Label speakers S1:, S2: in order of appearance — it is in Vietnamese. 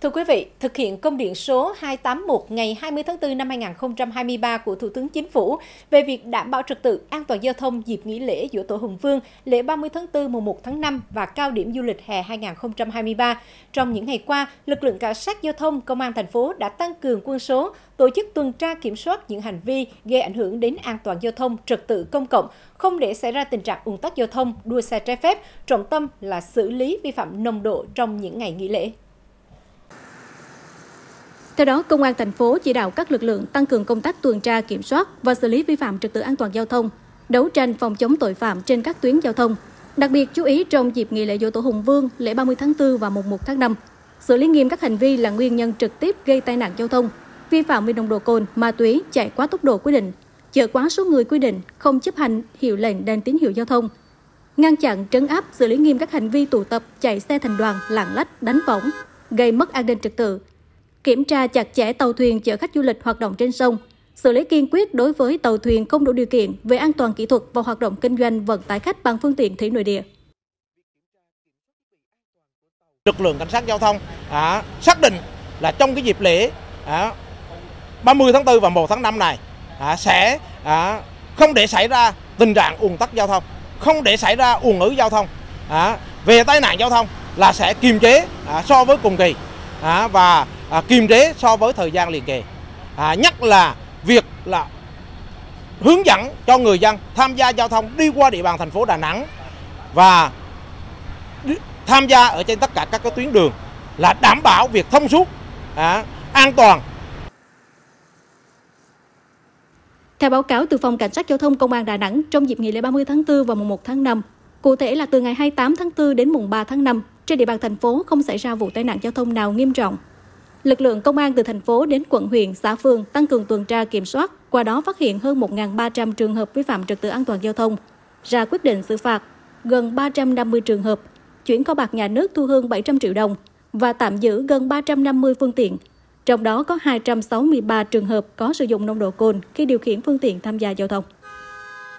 S1: Thưa quý vị, thực hiện công điện số 281 ngày 20 tháng 4 năm 2023 của Thủ tướng Chính phủ về việc đảm bảo trật tự an toàn giao thông dịp nghỉ lễ giữa Tổ Hùng Vương, lễ 30 tháng 4 mùng 1 tháng 5 và cao điểm du lịch hè 2023. Trong những ngày qua, lực lượng cảnh sát giao thông công an thành phố đã tăng cường quân số, tổ chức tuần tra kiểm soát những hành vi gây ảnh hưởng đến an toàn giao thông, trật tự công cộng, không để xảy ra tình trạng ùn tắc giao thông, đua xe trái phép, trọng tâm là xử lý vi phạm nồng độ trong những ngày nghỉ lễ.
S2: Theo đó, Công an thành phố chỉ đạo các lực lượng tăng cường công tác tuần tra kiểm soát và xử lý vi phạm trật tự an toàn giao thông, đấu tranh phòng chống tội phạm trên các tuyến giao thông. Đặc biệt chú ý trong dịp nghỉ lễ Dỗ Tổ Hùng Vương, lễ 30 tháng 4 và mùng 1 tháng 5, xử lý nghiêm các hành vi là nguyên nhân trực tiếp gây tai nạn giao thông, vi phạm về nồng độ cồn, ma túy, chạy quá tốc độ quy định, chở quá số người quy định, không chấp hành hiệu lệnh đèn tín hiệu giao thông, ngăn chặn trấn áp xử lý nghiêm các hành vi tụ tập chạy xe thành đoàn lạng lách đánh võng gây mất an ninh trật tự kiểm tra chặt chẽ tàu thuyền chở khách du lịch hoạt động trên sông, xử lý kiên quyết đối với tàu thuyền không đủ điều kiện về an toàn kỹ thuật và hoạt động kinh doanh vận tải khách bằng phương tiện thủy nội địa.
S3: Lực lượng cảnh sát giao thông à, xác định là trong cái dịp lễ à, 30 tháng 4 và 1 tháng 5 này à, sẽ à, không để xảy ra tình trạng ùn tắc giao thông, không để xảy ra ùn ứ giao thông. À, về tai nạn giao thông là sẽ kiềm chế à, so với cùng kỳ à, và à, kiềm chế so với thời gian liền kề. À, nhất là việc là hướng dẫn cho người dân tham gia giao thông đi qua địa bàn thành phố Đà Nẵng và tham gia ở trên tất cả các cái tuyến đường là đảm bảo việc thông suốt, à, an toàn.
S2: Theo báo cáo từ Phòng Cảnh sát Giao thông Công an Đà Nẵng trong dịp nghỉ lễ 30 tháng 4 và mùng 1 tháng 5, cụ thể là từ ngày 28 tháng 4 đến mùng 3 tháng 5, trên địa bàn thành phố không xảy ra vụ tai nạn giao thông nào nghiêm trọng. Lực lượng công an từ thành phố đến quận huyện, xã phường tăng cường tuần tra kiểm soát, qua đó phát hiện hơn 1.300 trường hợp vi phạm trật tự an toàn giao thông, ra quyết định xử phạt gần 350 trường hợp, chuyển kho bạc nhà nước thu hơn 700 triệu đồng và tạm giữ gần 350 phương tiện. Trong đó có 263 trường hợp có sử dụng nồng độ cồn khi điều khiển phương tiện tham gia giao thông.